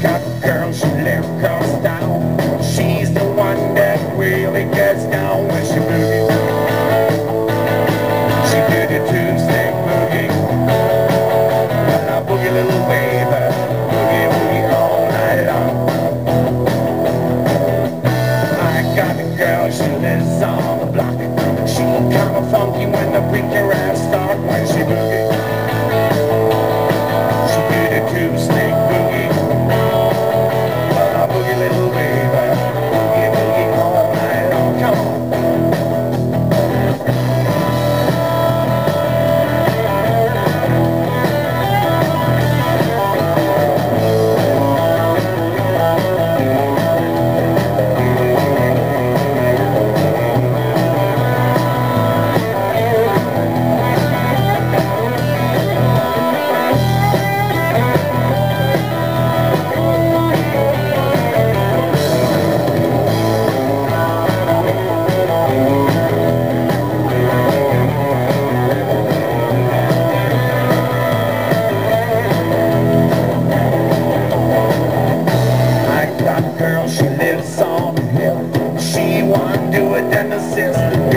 girl, she left across town. She's the one that really gets down when she boogies. She did the two-step boogie. A boogie little baby, boogie woogie all night long. I got a girl, she lives on the block. She kinda funky when I bring her out. girl, she lives on the hill. She won't do it then the system.